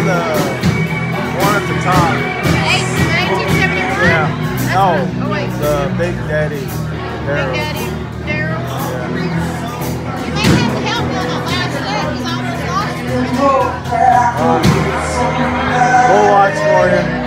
the uh, one at the top. 1971? Yeah. No. Oh, wait. The Big Daddy. Darryl. Big Daddy. Daryl. Yeah. To help on last leg. He's almost lost. Uh, we'll watch for you.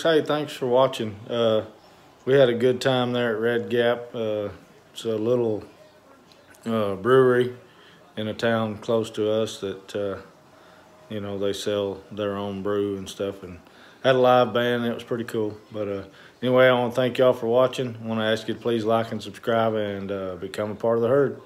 Folks hey thanks for watching. Uh, we had a good time there at red gap. Uh, it's a little uh, brewery in a town close to us that uh, you know they sell their own brew and stuff and had a live band. It was pretty cool. But uh, anyway i want to thank y'all for watching. I want to ask you to please like and subscribe and uh, become a part of the herd